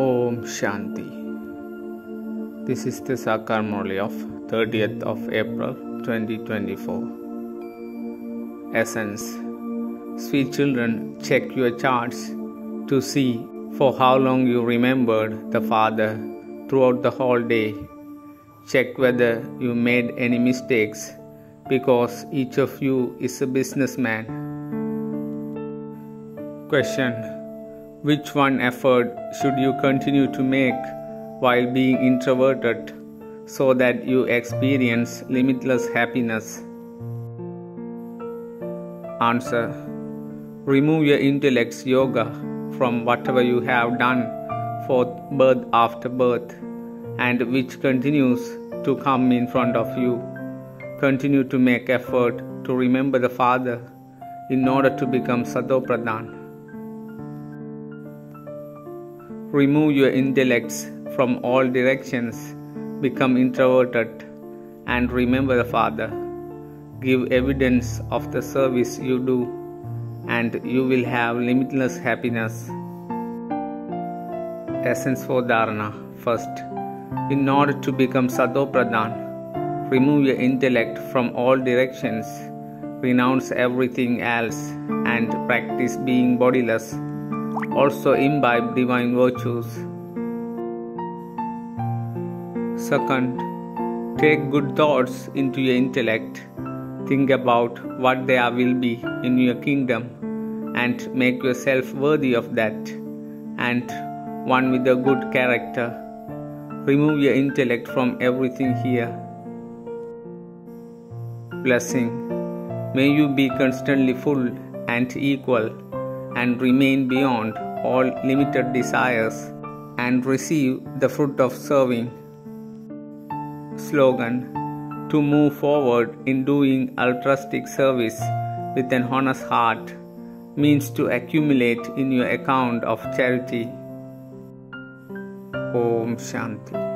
Om Shanti. This is the Sakar Murli of 30th of April 2024. Essence Sweet children, check your charts to see for how long you remembered the Father throughout the whole day. Check whether you made any mistakes because each of you is a businessman. Question Which one effort should you continue to make while being introverted so that you experience limitless happiness? Answer Remove your intellect's yoga from whatever you have done for birth after birth and which continues to come in front of you. Continue to make effort to remember the Father in order to become Satopradhan. Remove your intellects from all directions, become introverted, and remember the Father. Give evidence of the service you do, and you will have limitless happiness. Essence for Dharana First, in order to become Satopradhan, remove your intellect from all directions, renounce everything else, and practice being bodiless also imbibe divine virtues. Second, take good thoughts into your intellect. Think about what there will be in your kingdom and make yourself worthy of that and one with a good character. Remove your intellect from everything here. Blessing. May you be constantly full and equal and remain beyond all limited desires and receive the fruit of serving. Slogan To move forward in doing altruistic service with an honest heart means to accumulate in your account of charity. Om Shanti.